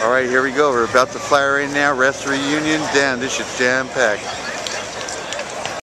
All right, here we go. We're about to fly in now. Rest reunion. Damn, this is jam-packed.